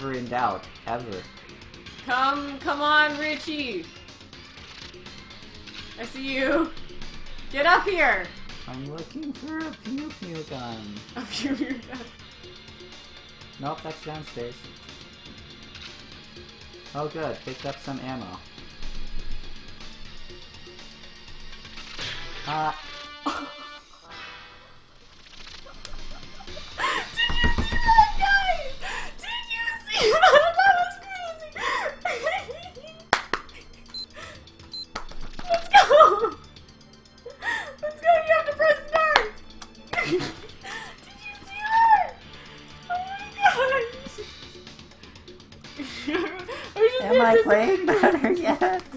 Never in doubt. Ever. Come, come on, Richi. I see you. Get up here. I'm looking for a pew pew gun. A few years ago. Nope, that's downstairs. Oh good, picked up some ammo. Uh, Did you see that? Oh my gosh. I was just am I playing better that